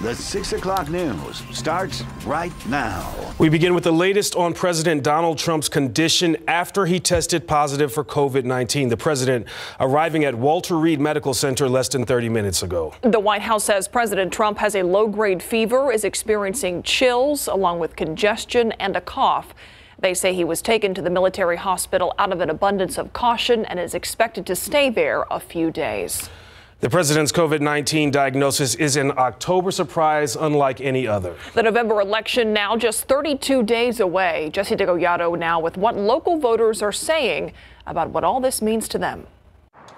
The 6 o'clock news starts right now. We begin with the latest on President Donald Trump's condition after he tested positive for COVID 19. The president arriving at Walter Reed Medical Center less than 30 minutes ago. The White House says President Trump has a low grade fever, is experiencing chills, along with congestion and a cough. They say he was taken to the military hospital out of an abundance of caution and is expected to stay there a few days. The president's COVID 19 diagnosis is an October surprise unlike any other. The November election now just 32 days away. Jesse Degollado now with what local voters are saying about what all this means to them.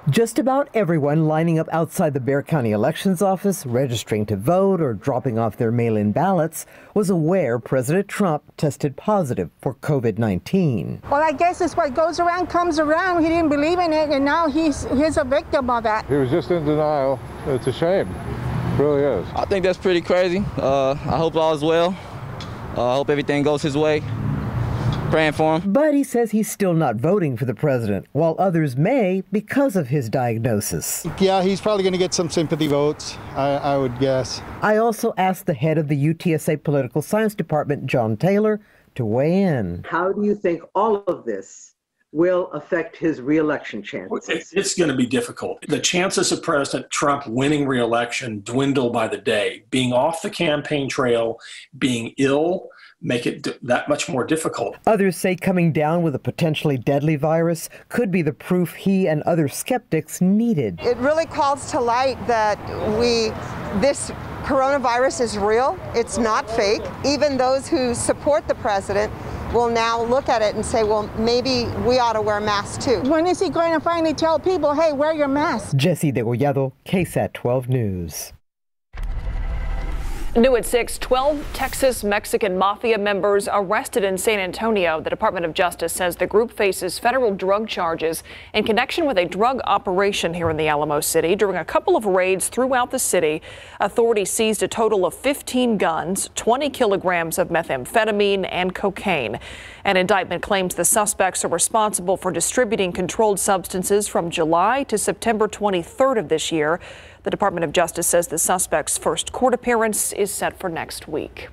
Just about everyone lining up outside the Bexar County Elections Office, registering to vote or dropping off their mail in ballots, was aware President Trump tested positive for COVID 19. Well, I guess it's what goes around comes around. He didn't believe in it, and now he's, he's a victim of that. He was just in denial. It's a shame. It really is. I think that's pretty crazy. Uh, I hope all is well. Uh, I hope everything goes his way praying for him. But he says he's still not voting for the president, while others may because of his diagnosis. Yeah, he's probably going to get some sympathy votes, I, I would guess. I also asked the head of the UTSA Political Science Department, John Taylor, to weigh in. How do you think all of this will affect his reelection chances? It's going to be difficult. The chances of President Trump winning reelection dwindle by the day. Being off the campaign trail, being ill, make it d- that much more difficult. Others say coming down with a potentially deadly virus could be the proof he and other skeptics needed. It really calls to light that we this coronavirus is real. It's not fake. Even those who support the president will now look at it and say, well, maybe we ought to wear masks too. When is he going to finally tell people, hey, wear your mask? Jesse Degollado, KSAT 12 News. New at 6, 12 Texas Mexican mafia members arrested in San Antonio. The Department of Justice says the group faces federal drug charges in connection with a drug operation here in the Alamo City. During a couple of raids throughout the city, authorities seized a total of 15 guns, 20 kilograms of methamphetamine, and cocaine. An indictment claims the suspects are responsible for distributing controlled substances from July to September 23rd of this year. The Department of Justice says the suspect's first court appearance is set for next week.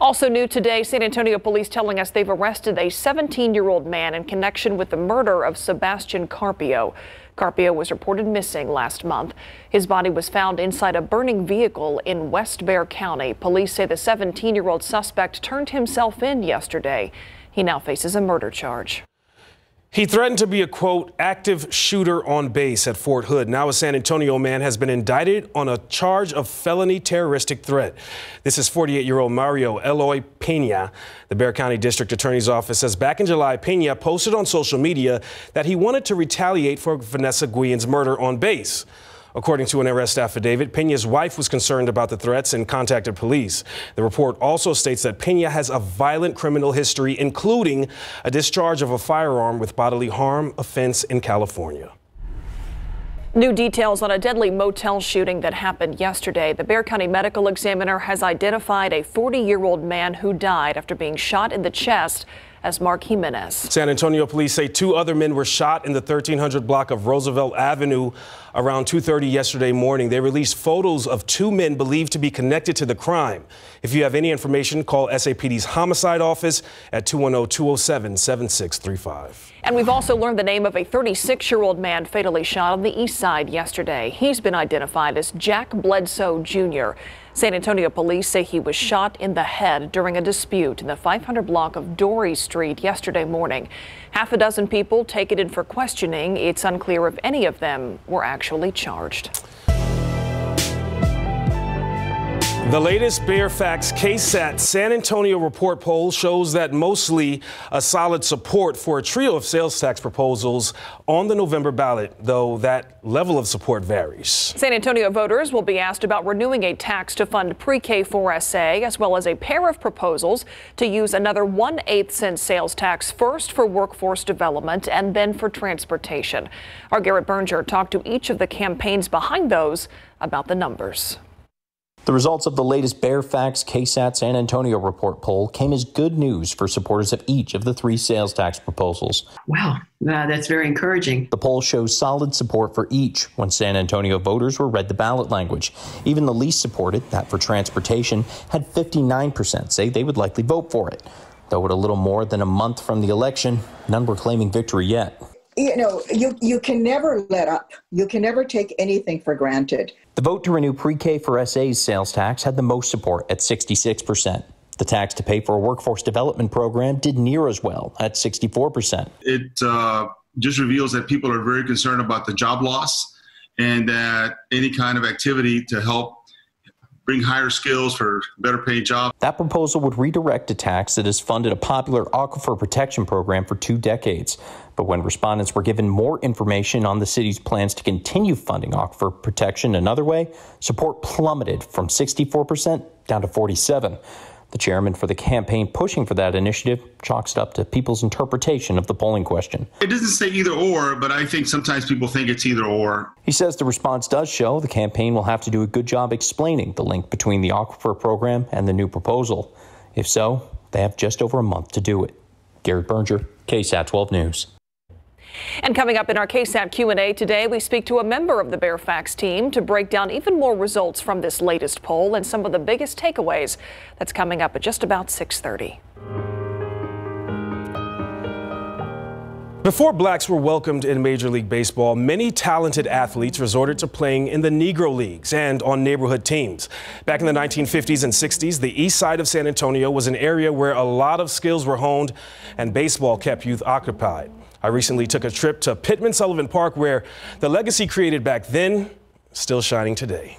Also new today, San Antonio police telling us they've arrested a 17 year old man in connection with the murder of Sebastian Carpio. Carpio was reported missing last month. His body was found inside a burning vehicle in West Bexar County. Police say the 17 year old suspect turned himself in yesterday. He now faces a murder charge. He threatened to be a quote active shooter on base at Fort Hood. Now a San Antonio man has been indicted on a charge of felony terroristic threat. This is 48-year-old Mario Eloy Pena. The Bexar County District Attorney's Office says back in July, Pena posted on social media that he wanted to retaliate for Vanessa Guillen's murder on base. According to an arrest affidavit, Pena's wife was concerned about the threats and contacted police. The report also states that Pena has a violent criminal history, including a discharge of a firearm with bodily harm offense in California. New details on a deadly motel shooting that happened yesterday. The Bexar County Medical Examiner has identified a 40 year old man who died after being shot in the chest as Mark Jimenez. San Antonio police say two other men were shot in the 1300 block of Roosevelt Avenue around 2:30 yesterday morning. They released photos of two men believed to be connected to the crime. If you have any information, call SAPD's homicide office at 210-207-7635. And we've also learned the name of a 36 year old man fatally shot on the east side yesterday. He's been identified as Jack Bledsoe Jr. San Antonio police say he was shot in the head during a dispute in the 500 block of Dory Street yesterday morning. Half a dozen people taken in for questioning. It's unclear if any of them were actually charged. The latest Bexar Facts KSAT San Antonio report poll shows that mostly a solid support for a trio of sales tax proposals on the November ballot, though that level of support varies. San Antonio voters will be asked about renewing a tax to fund pre-K 4SA, as well as a pair of proposals to use another 1 8 cent sales tax first for workforce development and then for transportation. Our Garrett Berger talked to each of the campaigns behind those about the numbers. The results of the latest Bexar Facts KSAT San Antonio report poll came as good news for supporters of each of the three sales tax proposals. Wow, uh, that's very encouraging. The poll shows solid support for each when San Antonio voters were read the ballot language. Even the least supported, that for transportation, had 59% say they would likely vote for it. Though at a little more than a month from the election, none were claiming victory yet you know, you, you can never let up. You can never take anything for granted. The vote to renew pre K for SA's sales tax had the most support at 66%. The tax to pay for a workforce development program did near as well at 64%. It uh, just reveals that people are very concerned about the job loss and that any kind of activity to help bring higher skills for better paid jobs. That proposal would redirect a tax that has funded a popular aquifer protection program for two decades. But when respondents were given more information on the city's plans to continue funding aquifer protection another way, support plummeted from 64% down to 47. The chairman for the campaign pushing for that initiative chalks it up to people's interpretation of the polling question. It doesn't say either or, but I think sometimes people think it's either or. He says the response does show the campaign will have to do a good job explaining the link between the aquifer program and the new proposal. If so, they have just over a month to do it. Garrett Berger, KSAT 12 News. And coming up in our KSAT Q&A today, we speak to a member of the Bexar Facts team to break down even more results from this latest poll and some of the biggest takeaways. That's coming up at just about 630. Before blacks were welcomed in Major League Baseball, many talented athletes resorted to playing in the Negro Leagues and on neighborhood teams. Back in the 1950s and 60s, the east side of San Antonio was an area where a lot of skills were honed and baseball kept youth occupied. I recently took a trip to Pittman Sullivan Park where the legacy created back then still shining today.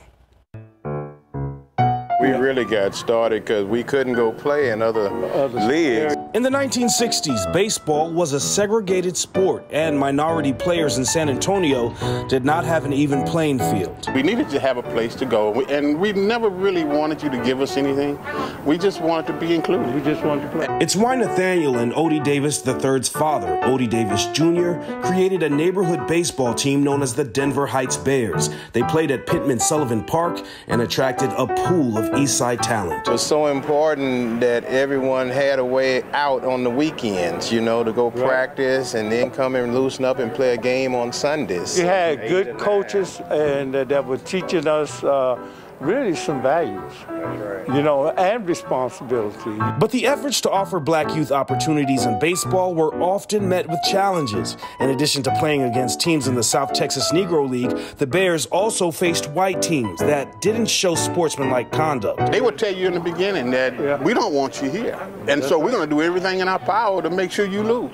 We really got started because we couldn't go play in other, other leagues. In the 1960s, baseball was a segregated sport, and minority players in San Antonio did not have an even playing field. We needed to have a place to go, and we never really wanted you to give us anything. We just wanted to be included. We just wanted to play. It's why Nathaniel and Odie Davis III's father, Odie Davis Jr., created a neighborhood baseball team known as the Denver Heights Bears. They played at Pittman Sullivan Park and attracted a pool of East Side talent. It was so important that everyone had a way out out on the weekends, you know, to go right. practice and then come and loosen up and play a game on Sundays. We had good coaches and uh, that were teaching us uh, really some values, right. you know, and responsibility. But the efforts to offer black youth opportunities in baseball were often met with challenges. In addition to playing against teams in the South Texas Negro League, the Bears also faced white teams that didn't show sportsmanlike conduct. They would tell you in the beginning that yeah. we don't want you here. And so we're going to do everything in our power to make sure you lose.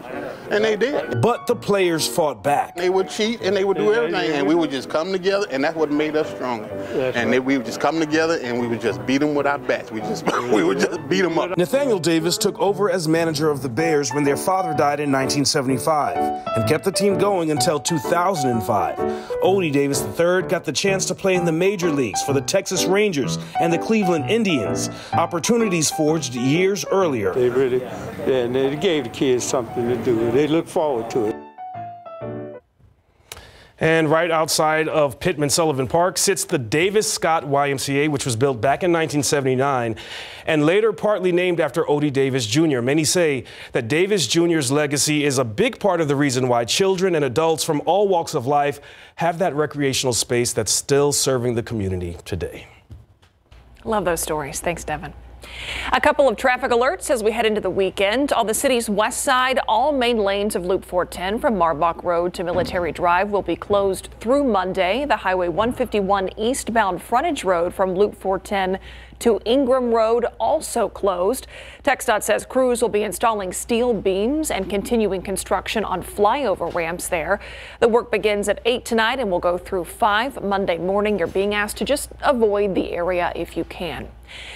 And they did. But the players fought back. They would cheat and they would do everything, and we would just come together, and that's what made us stronger. That's and right. they, we would just come together and we would just beat them with our bats. We just we would just beat them up. Nathaniel Davis took over as manager of the Bears when their father died in 1975 and kept the team going until 2005. Odie Davis III got the chance to play in the major leagues for the Texas Rangers and the Cleveland Indians. Opportunities forged years earlier. They really, yeah, they gave the kids something to do. They look forward to it. And right outside of Pittman Sullivan Park sits the Davis Scott YMCA, which was built back in 1979 and later partly named after Odie Davis Jr. Many say that Davis Jr.'s legacy is a big part of the reason why children and adults from all walks of life have that recreational space that's still serving the community today. Love those stories. Thanks, Devin. A couple of traffic alerts as we head into the weekend. On the city's west side, all main lanes of Loop 410 from Marbach Road to Military Drive will be closed through Monday. The Highway 151 eastbound frontage road from Loop 410 to Ingram Road also closed. TxDOT says crews will be installing steel beams and continuing construction on flyover ramps there. The work begins at 8 tonight and will go through 5 Monday morning. You're being asked to just avoid the area if you can.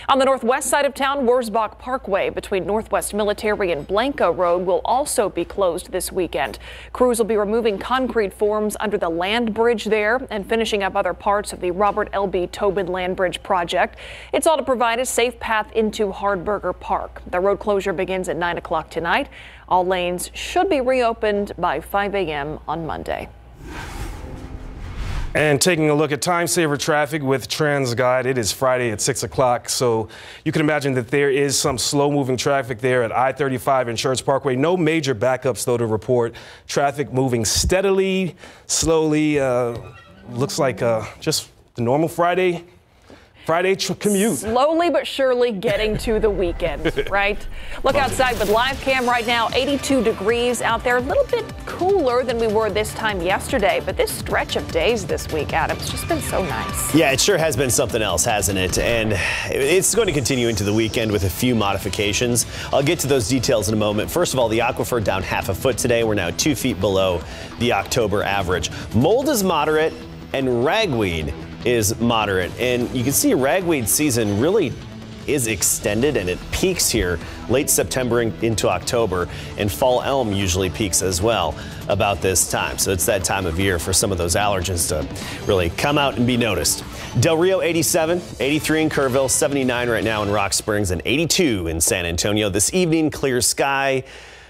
On the northwest side of town, Wurzbach Parkway between Northwest Military and Blanco Road will also be closed this weekend. Crews will be removing concrete forms under the land bridge there and finishing up other parts of the Robert L.B. Tobin Land Bridge project. It's all to provide a safe path into Hardberger Park. The road closure begins at 9 o'clock tonight. All lanes should be reopened by 5 a.m. on Monday. And taking a look at time saver traffic with TransGuide, it is Friday at 6 o'clock, so you can imagine that there is some slow moving traffic there at I 35 Insurance Parkway. No major backups, though, to report. Traffic moving steadily, slowly. Uh, looks like uh, just the normal Friday Friday tr- commute. Slowly but surely getting to the weekend, right? Look outside with live cam right now, 82 degrees out there, a little bit cooler than we were this time yesterday, but this stretch of days this week, Adam, it's just been so nice. Yeah, it sure has been something else, hasn't it? And it's going to continue into the weekend with a few modifications. I'll get to those details in a moment. First of all, the aquifer down half a foot today. We're now two feet below the October average. Mold is moderate and ragweed is moderate. And you can see ragweed season really is extended and it peaks here late September into October, and fall elm usually peaks as well about this time. So it's that time of year for some of those allergens to really come out and be noticed. Del Rio 87, 83 in Kerrville, 79 right now in Rock Springs, and 82 in San Antonio. This evening, clear sky,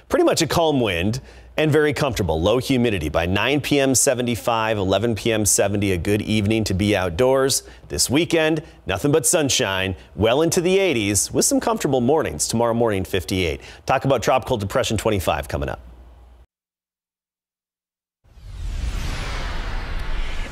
pretty much a calm wind and very comfortable. Low humidity by 9 p.m. 75, 11 p.m. 70. A good evening to be outdoors. This weekend, nothing but sunshine, well into the 80s with some comfortable mornings. Tomorrow morning, 58. Talk about Tropical Depression 25 coming up.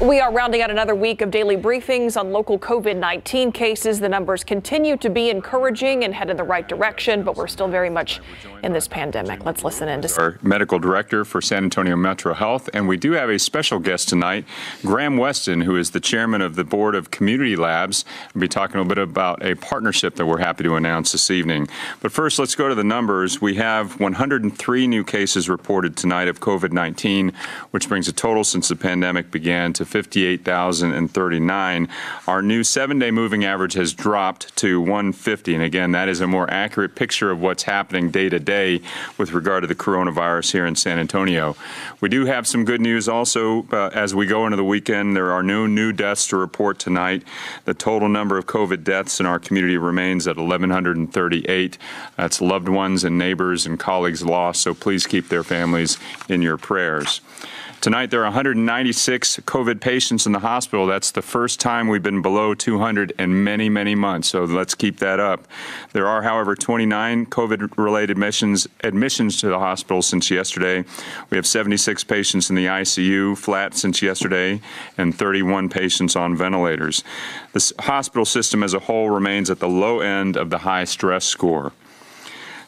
We are rounding out another week of daily briefings on local COVID 19 cases. The numbers continue to be encouraging and head in the right direction, but we're still very much in this pandemic. Let's listen in to our medical director for San Antonio Metro Health. And we do have a special guest tonight, Graham Weston, who is the chairman of the board of community labs. We'll be talking a little bit about a partnership that we're happy to announce this evening. But first, let's go to the numbers. We have 103 new cases reported tonight of COVID 19, which brings the total since the pandemic began to 58,039. Our new seven day moving average has dropped to 150. And again, that is a more accurate picture of what's happening day to day with regard to the coronavirus here in San Antonio. We do have some good news also uh, as we go into the weekend. There are no new deaths to report tonight. The total number of COVID deaths in our community remains at 1,138. That's loved ones and neighbors and colleagues lost, so please keep their families in your prayers. Tonight, there are 196 COVID patients in the hospital. That's the first time we've been below 200 in many, many months. So let's keep that up. There are, however, 29 COVID-related admissions admissions to the hospital since yesterday. We have 76 patients in the ICU, flat since yesterday, and 31 patients on ventilators. The hospital system as a whole remains at the low end of the high stress score.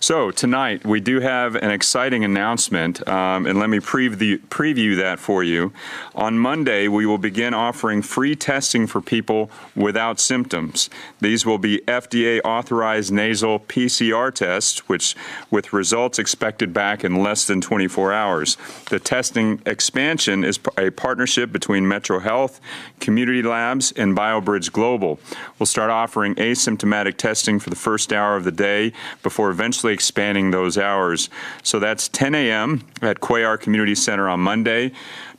So tonight we do have an exciting announcement, um, and let me preview, preview that for you. On Monday, we will begin offering free testing for people without symptoms. These will be FDA authorized nasal PCR tests, which with results expected back in less than 24 hours. The testing expansion is a partnership between Metro Health, Community Labs, and BioBridge Global. We'll start offering asymptomatic testing for the first hour of the day before eventually expanding those hours. So that's 10 a.m. at Cuellar Community Center on Monday.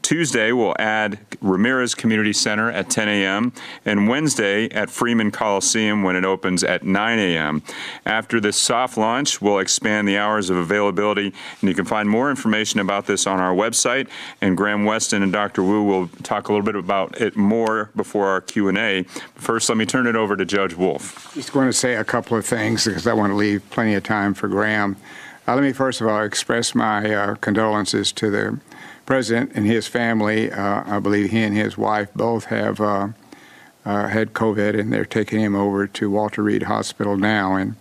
Tuesday, we'll add Ramirez Community Center at 10 a.m. and Wednesday at Freeman Coliseum when it opens at 9 a.m. After this soft launch, we'll expand the hours of availability, and you can find more information about this on our website. And Graham Weston and Dr. Woo will talk a little bit about it more before our Q&A. First, let me turn it over to Judge Wolff. Just going to say a couple of things because I want to leave plenty of time for Graham. Uh, let me first of all express my uh, condolences to the president and his family, uh, I believe he and his wife both have uh, uh, had COVID, and they're taking him over to Walter Reed Hospital now. And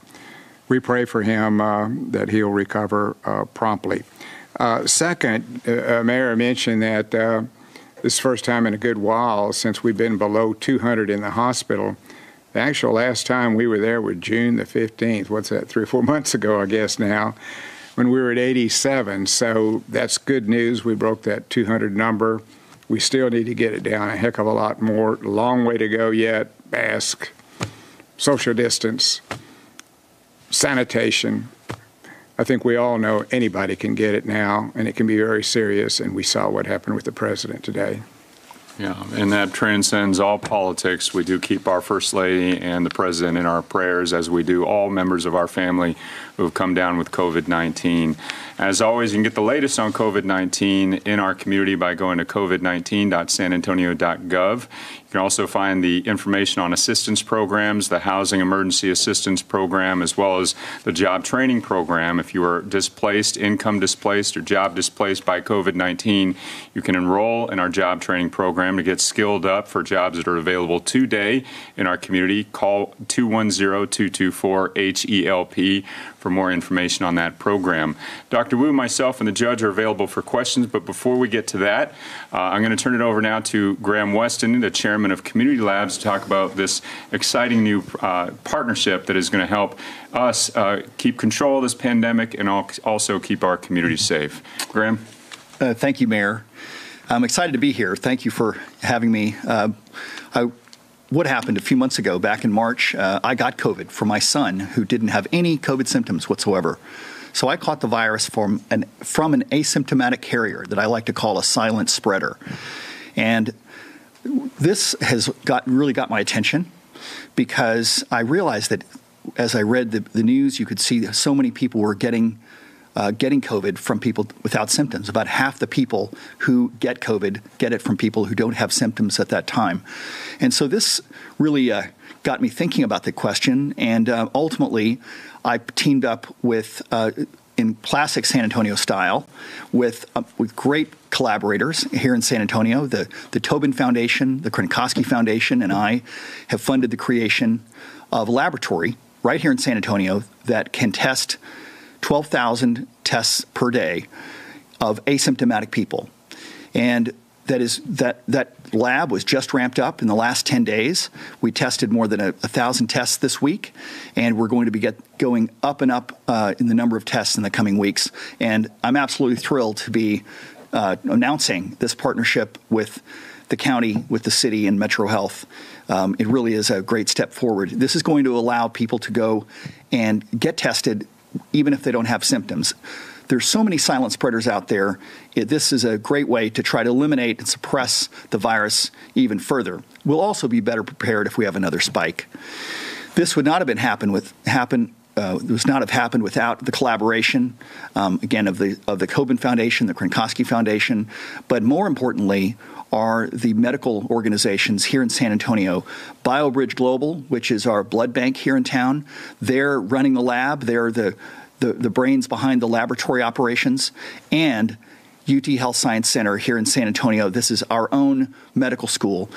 we pray for him uh, that he'll recover uh, promptly. Uh, second, Mayor mentioned that this is the first time in a good while since we've been below 200 in the hospital. The actual last time we were there was June the 15th. What's that, three or four months ago, I guess now when we were at 87. So that's good news. We broke that 200 number. We still need to get it down a heck of a lot more. Long way to go yet. Mask, social distance, sanitation. I think we all know anybody can get it now, and it can be very serious. And we saw what happened with the president today. Yeah, and that transcends all politics. We do keep our First Lady and the President in our prayers, as we do all members of our family who have come down with COVID 19. As always, you can get the latest on COVID 19 in our community by going to covid19.sanantonio.gov. You can also find the information on assistance programs, the Housing Emergency Assistance Program, as well as the job training program. If you are displaced, income displaced, or job displaced by COVID 19, you can enroll in our job training program to get skilled up for jobs that are available today in our community. Call 210 224 HELP for more information on that program. Dr. Woo, myself, and the judge are available for questions, but before we get to that, uh, I'm going to turn it over now to Graham Weston, the chairman of Community Labs, to talk about this exciting new uh, partnership that is going to help us uh, keep control of this pandemic and also keep our community safe. Graham? Uh, thank you, Mayor. I'm excited to be here. Thank you for having me. Uh, I what happened a few months ago, back in March, uh, I got COVID from my son who didn't have any COVID symptoms whatsoever. So I caught the virus from an, from an asymptomatic carrier that I like to call a silent spreader. And this has got really got my attention because I realized that as I read the, the news, you could see so many people were getting uh, getting COVID from people without symptoms. About half the people who get COVID get it from people who don't have symptoms at that time. And so this really uh, got me thinking about the question. And uh, ultimately, I teamed up with uh, in classic San Antonio style with uh, with great collaborators here in San Antonio. The the Tobin Foundation, the Kronkosky Foundation, and I have funded the creation of a laboratory right here in San Antonio that can test 12,000 tests per day of asymptomatic people. And that is that that lab was just ramped up in the last 10 days. We tested more than a, a thousand tests this week, and we're going to be get, going up and up uh, in the number of tests in the coming weeks. And I'm absolutely thrilled to be uh, announcing this partnership with the county, with the city, and Metro Health. Um, it really is a great step forward. This is going to allow people to go and get tested even if they don't have symptoms. There's so many silent spreaders out there. It, this is a great way to try to eliminate and suppress the virus even further. We'll also be better prepared if we have another spike. This would not have been happen with happen uh, was not have happened without the collaboration, um, again, of the of the Tobin Foundation, the Kronkosky Foundation, but more importantly, are the medical organizations here in San Antonio. BioBridge Global, which is our blood bank here in town, they're running the lab. They're the, the, the brains behind the laboratory operations. And UT Health Science Center here in San Antonio. This is our own medical school.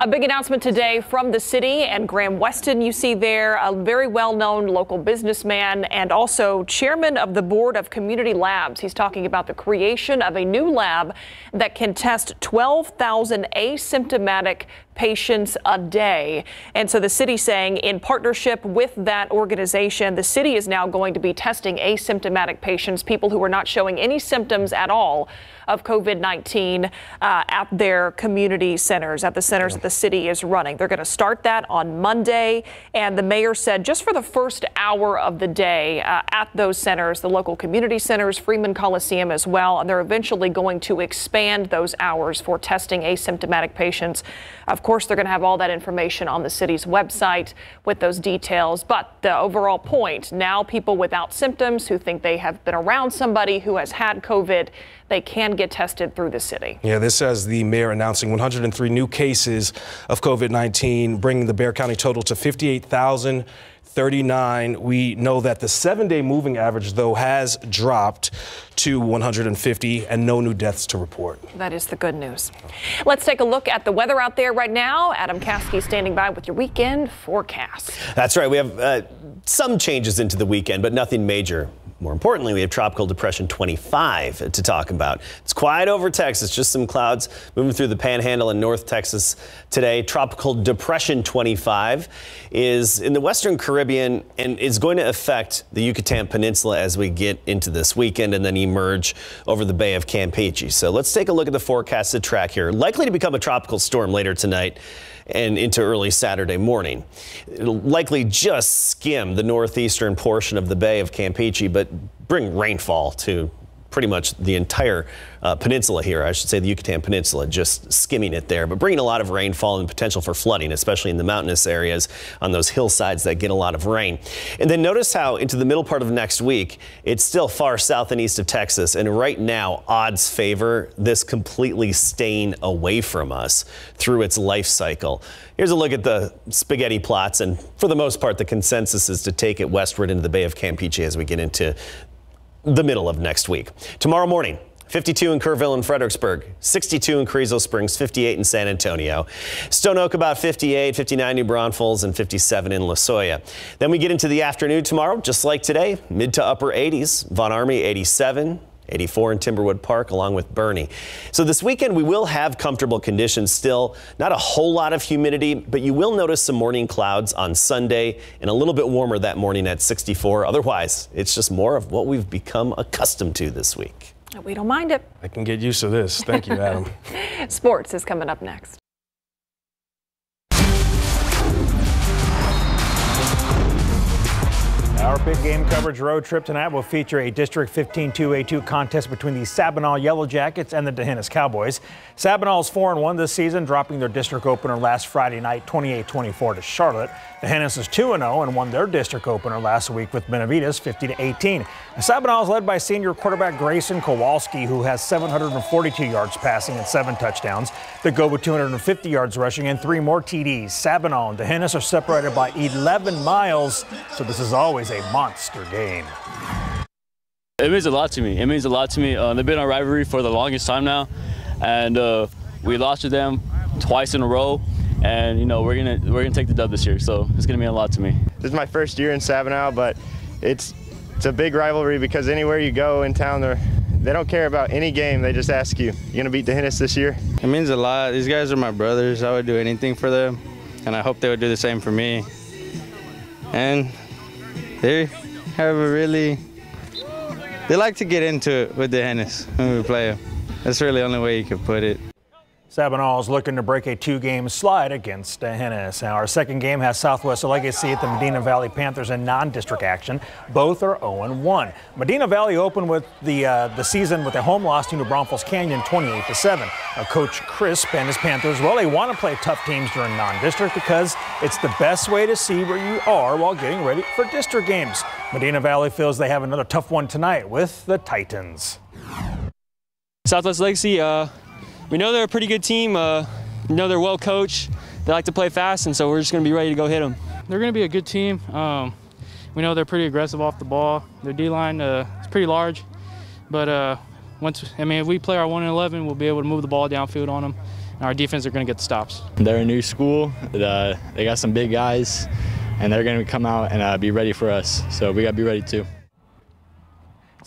A big announcement today from the city and Graham Weston, you see there, a very well known local businessman and also chairman of the board of community labs. He's talking about the creation of a new lab that can test 12,000 asymptomatic patients a day. And so the city saying in partnership with that organization, the city is now going to be testing asymptomatic patients, people who are not showing any symptoms at all of COVID 19 uh, at their community centers, at the centers that the city is running. They're going to start that on Monday. And the mayor said just for the first hour of the day uh, at those centers, the local community centers, Freeman Coliseum as well, and they're eventually going to expand those hours for testing asymptomatic patients. Of course, they're going to have all that information on the city's website with those details. But the overall point now, people without symptoms who think they have been around somebody who has had COVID they can get tested through the city. Yeah, this says the mayor announcing 103 new cases of COVID 19, bringing the Bexar County total to 58,000. 39. We know that the seven day moving average, though, has dropped to 150 and no new deaths to report. That is the good news. Let's take a look at the weather out there right now. Adam Caskey standing by with your weekend forecast. That's right. We have uh, some changes into the weekend, but nothing major. More importantly, we have Tropical Depression 25 to talk about. It's quiet over Texas, just some clouds moving through the panhandle in North Texas today. Tropical Depression 25 is in the Western Caribbean and is going to affect the Yucatan Peninsula as we get into this weekend and then emerge over the Bay of Campeche. So let's take a look at the forecasted track here. Likely to become a tropical storm later tonight and into early Saturday morning. It'll likely just skim the northeastern portion of the Bay of Campeche, but bring rainfall to pretty much the entire uh, peninsula here. I should say the Yucatan Peninsula, just skimming it there, but bringing a lot of rainfall and potential for flooding, especially in the mountainous areas on those hillsides that get a lot of rain. And then notice how into the middle part of next week, it's still far south and east of Texas. And right now, odds favor this completely staying away from us through its life cycle. Here's a look at the spaghetti plots. And for the most part, the consensus is to take it westward into the Bay of Campeche as we get into the middle of next week. Tomorrow morning, 52 in Kerrville and Fredericksburg, 62 in Carrizo Springs, 58 in San Antonio. Stone Oak about 58, 59 New Braunfels, and 57 in Losoya. Then we get into the afternoon tomorrow, just like today, mid to upper 80s. Von Ormy 87, 84 in Timberwood Park, along with Boerne. So this weekend, we will have comfortable conditions still. Not a whole lot of humidity, but you will notice some morning clouds on Sunday and a little bit warmer that morning at 64. Otherwise, it's just more of what we've become accustomed to this week. We don't mind it. I can get used to this. Thank you, Adam. Sports is coming up next. Our big game coverage road trip tonight will feature a District 15 2A2 contest between the Sabinal Yellow Jackets and the D'Hanis Cowboys. Sabinal's 4 1 this season, dropping their district opener last Friday night 28 24 to Charlotte. D'Hanis is 2 0 and won their district opener last week with Benavides 50 18. Sabinal is led by senior quarterback Grayson Kowalski, who has 742 yards passing and seven touchdowns. They go with 250 yards rushing and three more TDs. Sabinal and D'Hanis are separated by 11 miles, so this is always a monster game. It means a lot to me. It means a lot to me. Uh, they've been our rivalry for the longest time now, and uh, we lost to them twice in a row. And you know we're gonna we're gonna take the dub this year, so it's gonna mean a lot to me. This is my first year in Sabinal, but it's it's a big rivalry because anywhere you go in town, they're they don't care about any game. They just ask you, "You gonna beat D'Hanis this year?" It means a lot. These guys are my brothers. I would do anything for them, and I hope they would do the same for me. And they have a really, they like to get into it with D'Hanis when we play them. That's really the only way you could put it. Sabinal is looking to break a two-game slide against D'Hanis. Now, our second game has Southwest Legacy at the Medina Valley Panthers in non-district action. Both are 0-1. Medina Valley opened with the uh, the season with a home loss to New Braunfels Canyon 28-7. Now, Coach Crisp and his Panthers, well, they want to play tough teams during non-district because it's the best way to see where you are while getting ready for district games. Medina Valley feels they have another tough one tonight with the Titans. Southwest Legacy, uh, we know they're a pretty good team. Uh, we know they're well coached. They like to play fast, and so we're just going to be ready to go hit them. They're going to be a good team. Um, we know they're pretty aggressive off the ball. Their D line uh, is pretty large, but uh, once I mean, if we play our one and eleven, we'll be able to move the ball downfield on them. And our defense are going to get the stops. They're a new school. Uh, they got some big guys, and they're going to come out and uh, be ready for us. So we got to be ready too.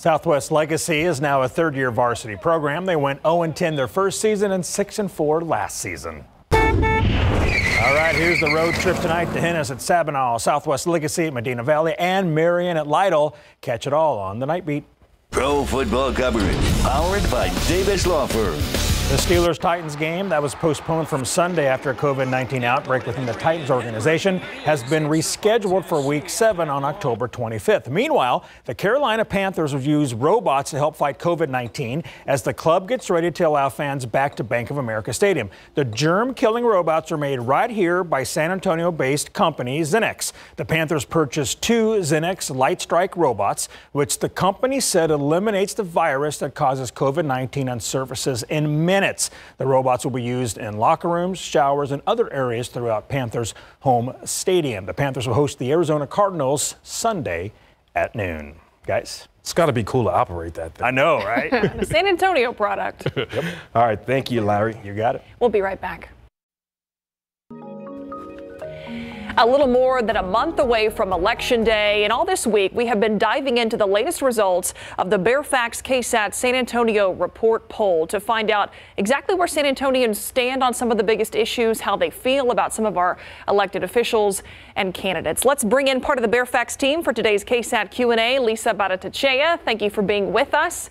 Southwest Legacy is now a third year varsity program. They went 0 10 their first season and 6 4 last season. All right, here's the road trip tonight to D'Hanis at Sabinal, Southwest Legacy at Medina Valley, and Marion at Lytle. Catch it all on the night beat. Pro football coverage powered by Davis Law Firm. The Steelers Titans game that was postponed from Sunday after a COVID 19 outbreak within the Titans organization has been rescheduled for week seven on October 25th. Meanwhile, the Carolina Panthers will use robots to help fight COVID 19 as the club gets ready to allow fans back to Bank of America Stadium. The germ killing robots are made right here by San Antonio based company Xenex. The Panthers purchased two Xenex Lightstrike robots, which the company said eliminates the virus that causes COVID 19 on surfaces in minutes minutes. The robots will be used in locker rooms, showers, and other areas throughout Panthers' home stadium. The Panthers will host the Arizona Cardinals Sunday at noon. Guys? It's got to be cool to operate that thing. I know, right? the San Antonio product. yep. All right. Thank you, Larry. You got it. We'll be right back. A little more than a month away from Election Day, and all this week we have been diving into the latest results of the Bexar Facts KSAT San Antonio report poll to find out exactly where San Antonians stand on some of the biggest issues, how they feel about some of our elected officials and candidates. Let's bring in part of the Bexar Facts team for today's KSAT Q&A. Lisa Baratachea, thank you for being with us.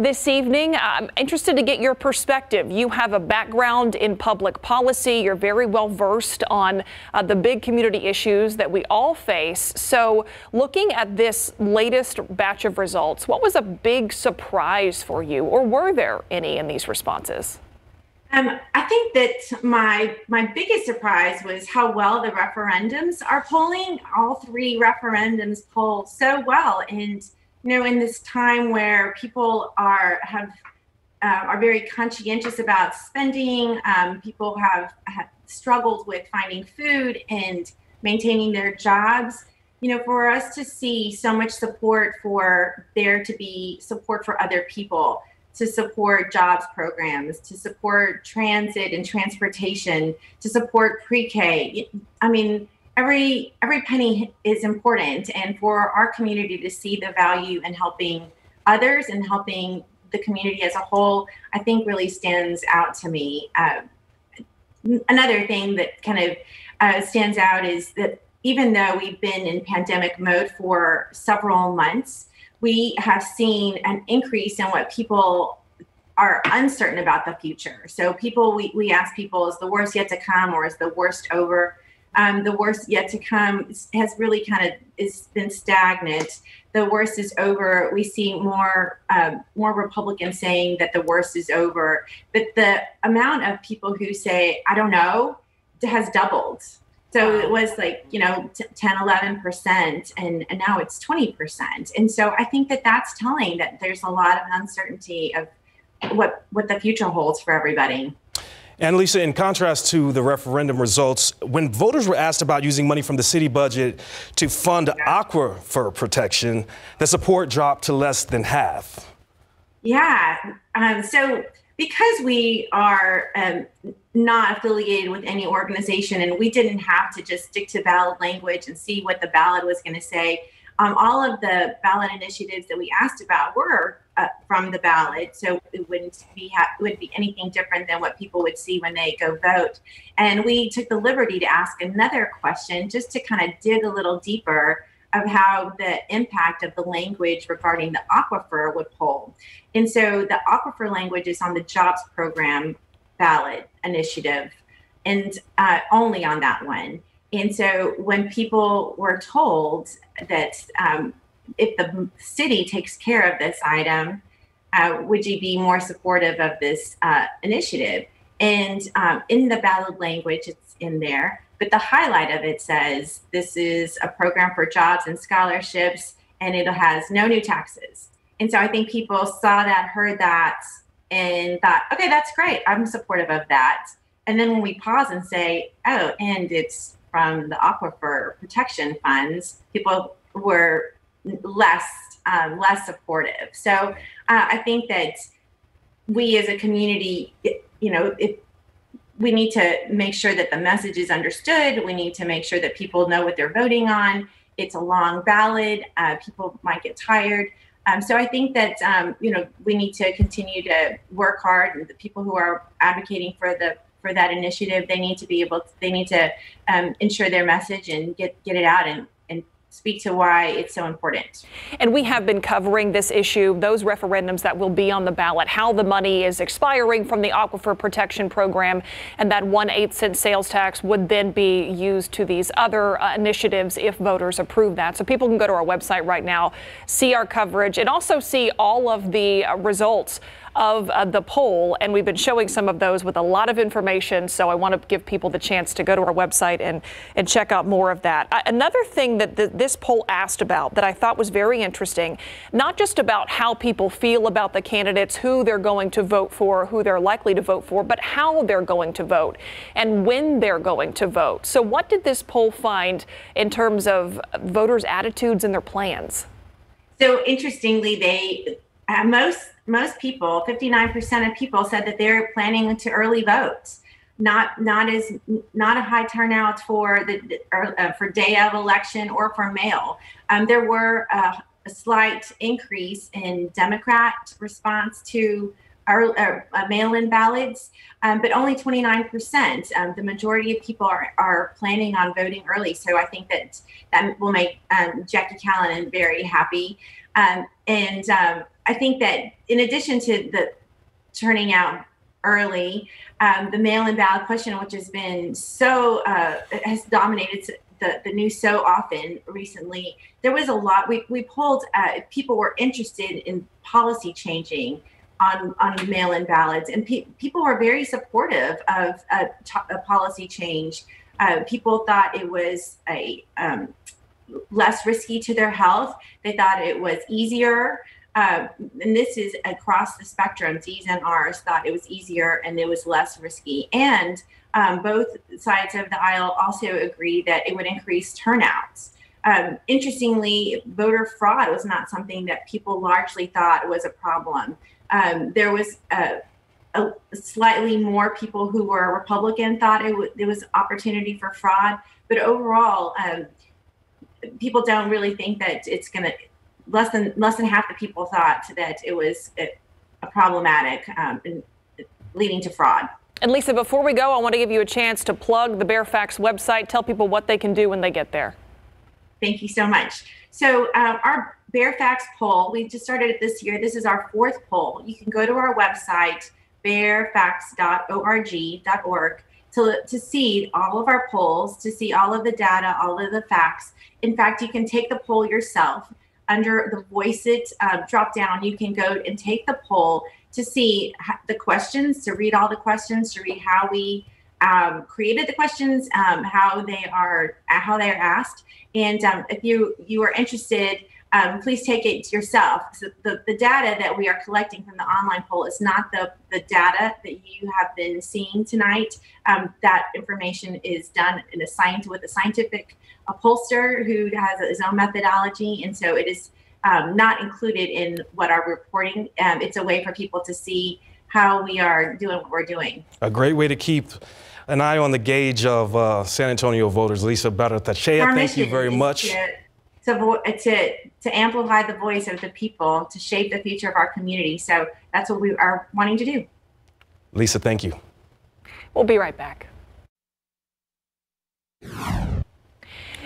This evening. I'm interested to get your perspective. You have a background in public policy. You're very well versed on uh, the big community issues that we all face. So, looking at this latest batch of results, what was a big surprise for you, or were there any in these responses? Um, I think that my my biggest surprise was how well the referendums are polling. All three referendums poll so well, and you know, in this time where people are have uh, are very conscientious about spending, um, people have, have struggled with finding food and maintaining their jobs. You know, for us to see so much support for there to be support for other people to support jobs programs, to support transit and transportation, to support pre-K. I mean, every every penny is important, and for our community to see the value in helping others and helping the community as a whole, I think really stands out to me. Uh, another thing that kind of uh, stands out is that even though we've been in pandemic mode for several months, we have seen an increase in what people are uncertain about the future. So people, we, we ask people, is the worst yet to come or is the worst over? Um, the worst yet to come has really kind of is been stagnant. The worst is over. We see more um, more Republicans saying that the worst is over, but the amount of people who say I don't know has doubled. So it was like, you know, 10, 11%, and, and now it's 20%. And so I think that that's telling that there's a lot of uncertainty of what, what the future holds for everybody. And Lisa, in contrast to the referendum results, when voters were asked about using money from the city budget to fund aquifer protection, the support dropped to less than half. Yeah. Um, so because we are um, not affiliated with any organization and we didn't have to just stick to ballot language and see what the ballot was going to say, um, all of the ballot initiatives that we asked about were uh, from the ballot, so it wouldn't be ha- would be anything different than what people would see when they go vote. And we took the liberty to ask another question just to kind of dig a little deeper of how the impact of the language regarding the aquifer would poll. And so the aquifer language is on the jobs program ballot initiative and uh, only on that one. And so when people were told that um, if the city takes care of this item, uh, would you be more supportive of this uh, initiative? And um, in the ballot language, it's in there. But the highlight of it says this is a program for jobs and scholarships, and it has no new taxes. And so I think people saw that, heard that, and thought, okay, that's great. I'm supportive of that. And then when we pause and say, oh, and it's from the aquifer protection funds, people were less um, less supportive. So uh, I think that we as a community, you know, if we need to make sure that the message is understood. We need to make sure that people know what they're voting on. It's a long ballot. Uh, people might get tired. Um, so I think that um, you know we need to continue to work hard, and the people who are advocating for the for that initiative, they need to be able. To, they need to um, ensure their message and get get it out and speak to why it's so important. And we have been covering this issue, those referendums that will be on the ballot, how the money is expiring from the Aquifer Protection Program, and that one eight cent sales tax would then be used to these other uh, initiatives if voters approve that. So people can go to our website right now, see our coverage, and also see all of the uh, results of uh, the poll, and we've been showing some of those with a lot of information. So I want to give people the chance to go to our website and, and check out more of that. Another thing that the, this poll asked about that I thought was very interesting, not just about how people feel about the candidates, who they're going to vote for, who they're likely to vote for, but how they're going to vote and when they're going to vote. So, what did this poll find in terms of voters' attitudes and their plans? So, interestingly, they uh, most most people, 59% of people said that they're planning to early vote. Not not as not a high turnout for the uh, for day of election or for mail. Um, there were a, a, slight increase in Democrat response to our, uh, mail-in ballots, um, but only 29%. Um, the majority of people are, are planning on voting early, so I think that that will make um, Jackie Callanen very happy. Um, and um, I think that in addition to the turning out early, um, the mail-in ballot question, which has been so uh, has dominated the, the news so often recently, there was a lot. We, we polled, uh, people were interested in policy changing on, on mail-in ballots, and pe- people were very supportive of a policy change. Uh, people thought it was a um, less risky to their health. They thought it was easier. Uh, and this is across the spectrum. D's and R's thought it was easier and it was less risky. And um, both sides of the aisle also agreed that it would increase turnouts. Um, interestingly, voter fraud was not something that people largely thought was a problem. Um, there was a, a, slightly more people who were Republican thought it, w- it was opportunity for fraud, but overall, um, people don't really think that it's going to. Less than less than half the people thought that it was a, a problematic um, and leading to fraud. And Lisa, before we go, I want to give you a chance to plug the Bexar Facts website. Tell people what they can do when they get there. Thank you so much. So um, our Bexar Facts poll, we just started it this year. This is our fourth poll. You can go to our website, bexarfacts.org.org, to, to see all of our polls, to see all of the data, all of the facts. In fact, you can take the poll yourself. Under the Voice It uh, drop down, you can go and take the poll to see the questions, to read all the questions, to read how we um, created the questions, um, how they are how they are asked, and um, if you you are interested, um, please take it yourself. So the, the data that we are collecting from the online poll is not the the data that you have been seeing tonight. Um, that information is done in a science with a scientific pollster who has his own methodology, and so it is um, not included in what our reporting. Um, it's a way for people to see how we are doing what we're doing. A great way to keep an eye on the gauge of uh, San Antonio voters. Lisa Barrenechea, thank you very much. To, to, to, to amplify the voice of the people, to shape the future of our community. So that's what we are wanting to do. Lisa, thank you. We'll be right back.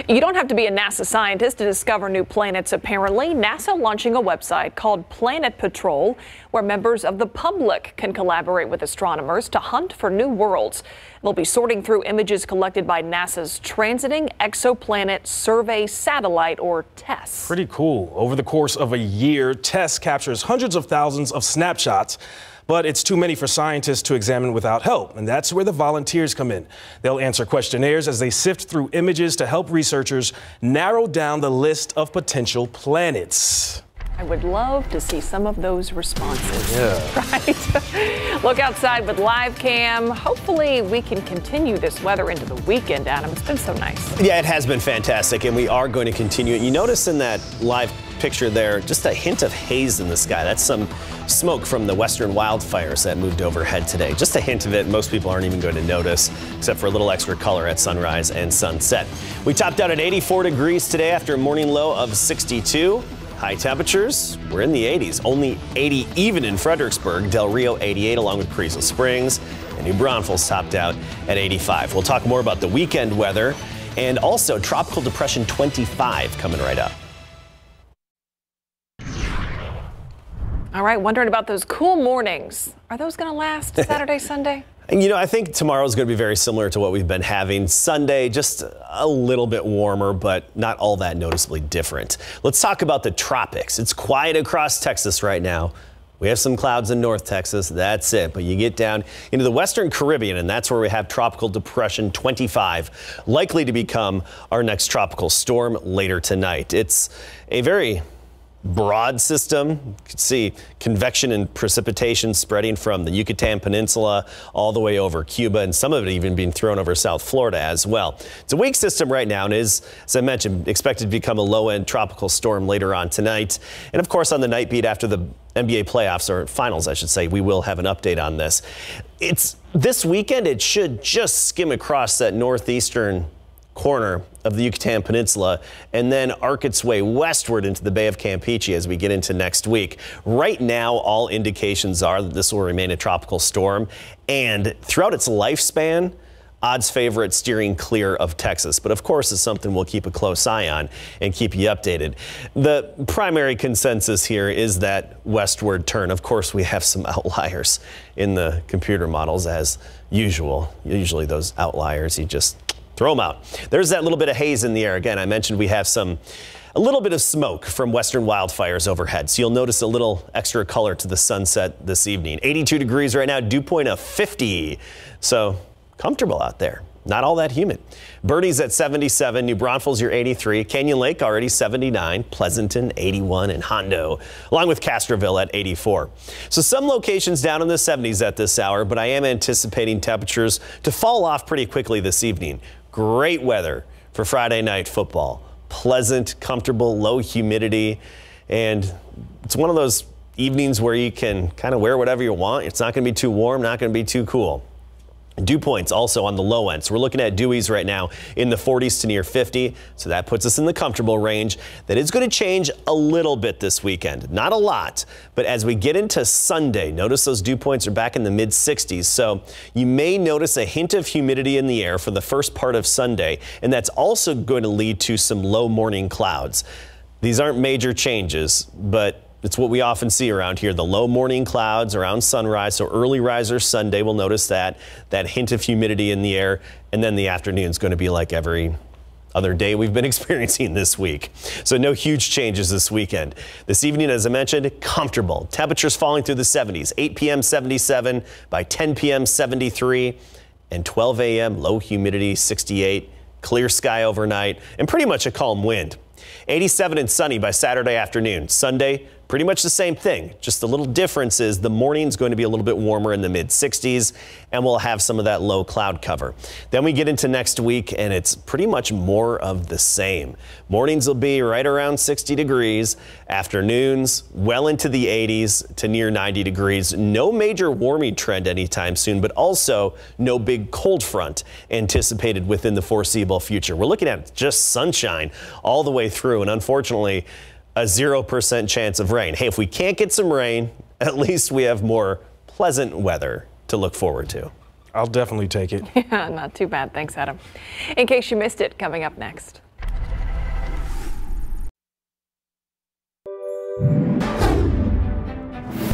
You don't have to be a NASA scientist to discover new planets, apparently. NASA launching a website called Planet Patrol, where members of the public can collaborate with astronomers to hunt for new worlds. They'll be sorting through images collected by NASA's Transiting Exoplanet Survey Satellite, or TESS. Pretty cool. Over the course of a year, TESS captures hundreds of thousands of snapshots but it's too many for scientists to examine without help, and that's where the volunteers come in. They'll answer questionnaires as they sift through images to help researchers narrow down the list of potential planets. I would love to see some of those responses. Yeah. Right? Look outside with live cam. Hopefully, we can continue this weather into the weekend, Adam. It's been so nice. Yeah, it has been fantastic, and we are going to continue it. You notice in that live picture there just a hint of haze in the sky. That's some smoke from the western wildfires that moved overhead today. Just a hint of it. Most people aren't even going to notice, except for a little extra color at sunrise and sunset. We topped out at 84 degrees today after a morning low of 62. High temperatures, we're in the 80s. Only 80 even in Fredericksburg. Del Rio 88 along with Carrizo Springs. And New Braunfels topped out at 85. We'll talk more about the weekend weather and also Tropical Depression 25 coming right up. All right, wondering about those cool mornings. Are those going to last Saturday, Sunday? And you know, I think tomorrow is going to be very similar to what we've been having. Sunday, just a little bit warmer, but not all that noticeably different. Let's talk about the tropics. It's quiet across Texas right now. We have some clouds in North Texas. That's it. But you get down into the Western Caribbean, and that's where we have Tropical Depression 25, likely to become our next tropical storm later tonight. It's a very broad system. You can see convection and precipitation spreading from the Yucatan Peninsula all the way over Cuba, and some of it even being thrown over South Florida as well. It's a weak system right now and is, as I mentioned, expected to become a low-end tropical storm later on tonight. And of course, on the night beat after the NBA playoffs or finals, I should say, we will have an update on this. It's this weekend. It should just skim across that northeastern corner of the Yucatan Peninsula and then arc its way westward into the Bay of Campeche as we get into next week. Right now, all indications are that this will remain a tropical storm, and throughout its lifespan, odds favor it steering clear of Texas. But of course, it's something we'll keep a close eye on and keep you updated. The primary consensus here is that westward turn. Of course, we have some outliers in the computer models as usual. Usually, those outliers, you just throw them out. There's that little bit of haze in the air. Again, I mentioned we have some a little bit of smoke from western wildfires overhead. So you'll notice a little extra color to the sunset this evening. 82 degrees right now, dew point of 50. So comfortable out there. Not all that humid. Boerne's at 77, New Braunfels your 83, Canyon Lake already 79, Pleasanton 81, and Hondo, along with Castroville at 84. So some locations down in the 70s at this hour, but I am anticipating temperatures to fall off pretty quickly this evening. Great weather for Friday night football. Pleasant, comfortable, low humidity, and it's one of those evenings where you can kind of wear whatever you want. It's not going to be too warm, not going to be too cool. Dew points also on the low end. So we're looking at dewies right now in the 40s to near 50. So that puts us in the comfortable range. That is going to change a little bit this weekend. Not a lot, but as we get into Sunday, notice those dew points are back in the mid 60s. So you may notice a hint of humidity in the air for the first part of Sunday. And that's also going to lead to some low morning clouds. These aren't major changes, but it's what we often see around here. The low morning clouds around sunrise. So early risers Sunday, we'll notice that, that hint of humidity in the air. And then the afternoon is going to be like every other day we've been experiencing this week. So no huge changes this weekend. This evening, as I mentioned, comfortable. Temperatures falling through the 70s. 8 p.m. 77, by 10 p.m. 73, and 12 a.m. low humidity 68, clear sky overnight, and pretty much a calm wind. 87 and sunny by Saturday afternoon. Sunday, pretty much the same thing. Just the little difference is the morning's going to be a little bit warmer in the mid 60s, and we'll have some of that low cloud cover. Then we get into next week, and it's pretty much more of the same. Mornings will be right around 60 degrees, afternoons well into the 80s to near 90 degrees. No major warming trend anytime soon, but also no big cold front anticipated within the foreseeable future. We're looking at just sunshine all the way through, and unfortunately, a 0% chance of rain. Hey, if we can't get some rain, at least we have more pleasant weather to look forward to. I'll definitely take it. Yeah, not too bad. Thanks, Adam. In case you missed it, coming up next.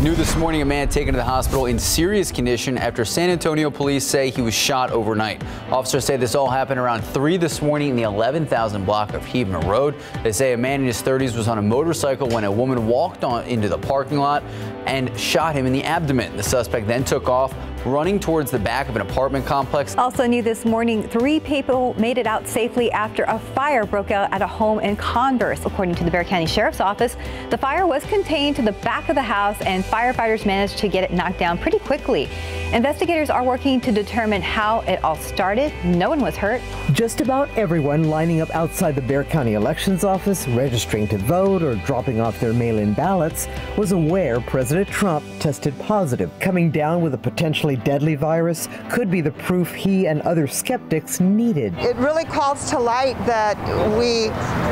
New this morning, a man taken to the hospital in serious condition after San Antonio police say he was shot overnight. Officers say this all happened around 3 this morning in the 11,000 block of Heaven Road. They say a man in his 30s was on a motorcycle when a woman walked on into the parking lot and shot him in the abdomen. The suspect then took off running towards the back of an apartment complex. Also new this morning, three people made it out safely after a fire broke out at a home in Converse. According to the Bexar County Sheriff's Office, the fire was contained to the back of the house and firefighters managed to get it knocked down pretty quickly. Investigators are working to determine how it all started. No one was hurt. Just about everyone lining up outside the Bexar County Elections Office, registering to vote or dropping off their mail-in ballots, was aware President Trump tested positive, coming down with a potentially deadly virus could be the proof he and other skeptics needed. It really calls to light that we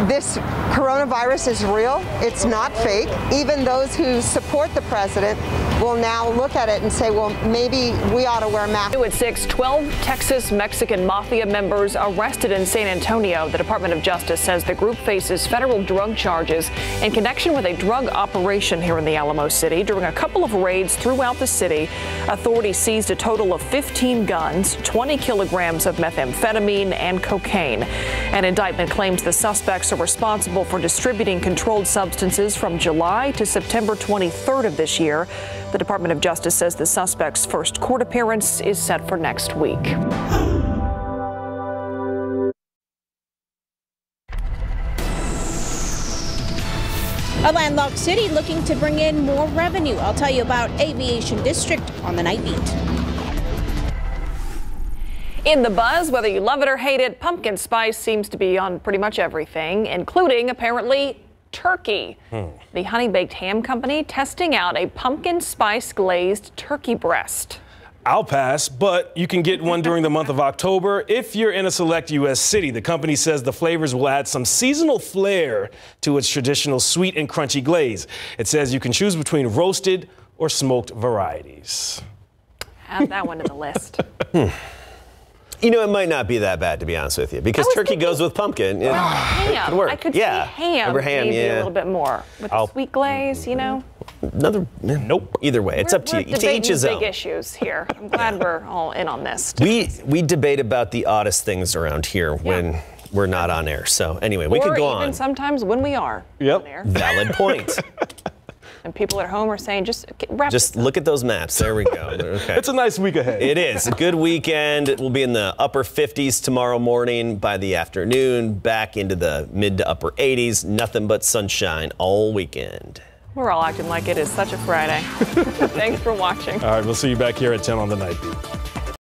this coronavirus is real. It's not fake. Even those who support the president will now look at it and say, well, maybe we ought to wear masks. New at 6, 12 Texas Mexican mafia members arrested in San Antonio. The Department of Justice says the group faces federal drug charges in connection with a drug operation here in the Alamo City. During a couple of raids throughout the city, authorities seized a total of 15 guns, 20 kilograms of methamphetamine, and cocaine. An indictment claims the suspects are responsible for distributing controlled substances from July to September 23rd of this year. The Department of Justice says the suspect's first court appearance is set for next week. A landlocked city looking to bring in more revenue. I'll tell you about Aviation District on the night beat. In the buzz, whether you love it or hate it, pumpkin spice seems to be on pretty much everything, including apparently turkey. Hmm. The Honey Baked Ham Company testing out a pumpkin spice glazed turkey breast. I'll pass, but you can get one during the month of October if you're in a select U.S. city. The company says the flavors will add some seasonal flair to its traditional sweet and crunchy glaze. It says you can choose between roasted or smoked varieties. Add that one to the list. Hmm. You know, it might not be that bad to be honest with you, because turkey goes with pumpkin. Oh, it, ham. could work. I could yeah. see ham, Over ham, maybe yeah. a little bit more with the I'll- sweet glaze, you know. Another nope. Either way, it's We're- up to we're you. To debating each his big own. issues here. I'm glad we're all in on this. We we debate about the oddest things around here when we're not on air. So anyway, we or could go even on. sometimes when we are Yep. on air. Valid point. And people at home are saying, just get- wrap Just look at those maps. There we go. Okay. It's a nice week ahead. It is. A good weekend. We'll be in the upper 50s tomorrow morning by the afternoon, back into the mid to upper 80s. Nothing but sunshine all weekend. We're all acting like it is such a Friday. Thanks for watching. All right, we'll see you back here at 10 on the night beat.